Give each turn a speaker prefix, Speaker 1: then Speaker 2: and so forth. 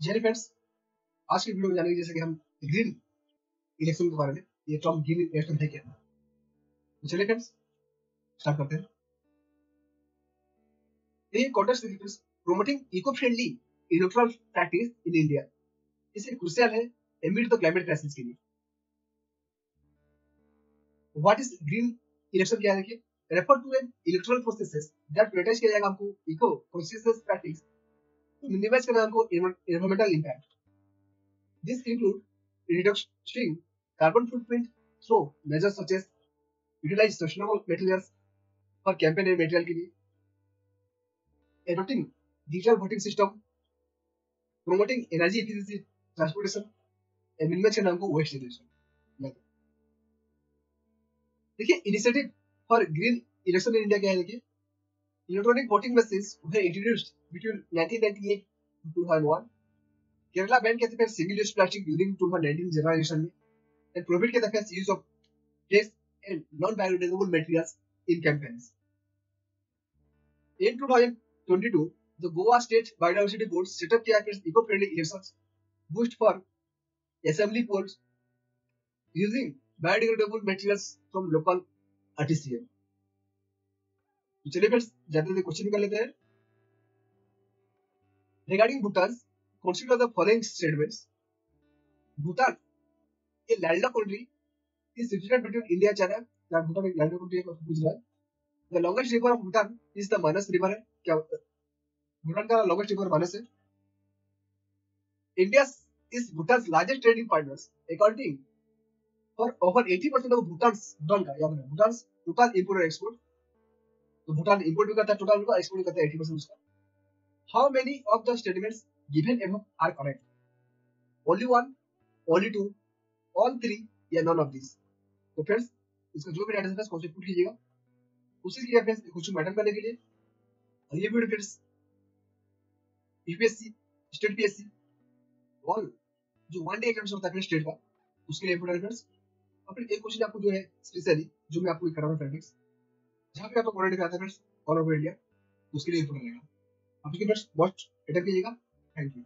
Speaker 1: चलिए फ्रेंड्स आज की वीडियो में जानेंगे जैसे कि हम ग्रीन इलेक्शन के बारे में, ये टर्म ग्रीन इलेक्शन है क्या? तो चलिए फ्रेंड्स स्टार्ट करते हैं। ये context promoting eco friendly electoral practice in India इसे क्रुशियल है एमिड द क्लाइमेट क्राइसिस के लिए। व्हाट इज़ ग्रीन इलेक्शन क्या है देखिए? Refer to an electoral processes that prioritize किया जाएगा हमको इको कॉन्शियसनेस प्रैक्टिस minimize करना हमको environmental impact. This include reducing carbon footprint through measures such as utilize sustainable materials for campaign and material के लिए adopting digital voting system, promoting energy efficiency transportation and minimize करना हमको waste reduction. देखिए initiative for green election in India क्या है देखिए Electronic voting machines were introduced between 1998 and 2001. Kerala banned the single-use plastic during 2019 generation and prohibited the use of waste and non-biodegradable materials in campaigns. In 2022, the Goa State Biodiversity Board set up its eco-friendly elections boost for assembly polls using biodegradable materials from local artisans. तो चलिए फिर जाते थे question निकाल लेते हैं regarding Bhutan consider the following statements Bhutan landlocked country is situated between India and China या भूटान एक landlocked country है रहा है the longest river of Bhutan is the Manas river है क्या भूटान का longest river मानस है India is Bhutan's largest trading partners accounting for over 80% of Bhutan's Bhutan का total import and export तो भूटान इंपोर्ट भी करता है टोटल उनका एक्सपोर्ट करता है 80% उसका। How many of the statements given above are correct only one only two all three या नॉन ऑफ़ दिस तो फ्रेंड्स इसका जो भी डाटा है, उसको पुट कीजिएगा। उसी के फ्रेंड्स क्वेश्चन अटेंड करने के लिए। और ये video friends UPSC state PSC all जो वन डे एग्ज़ाम्स होता है स्टेट का, उसके लिए इंपोर्टेंट फ्रेंड्स और फिर एक क्वेश्चन आपको जो है स्पेशली जो मैं आपको करा रहा हूँ फ्रेंड्स जहाँ पे आपको ऑलरेडी आता है फ्रेंड्स ऑल ओवर इंडिया उसके लिए इम्पोर्टेंट रहेगा। आप उसके फ्रेंड्स वॉच अटेंड कीजिएगा। Thank you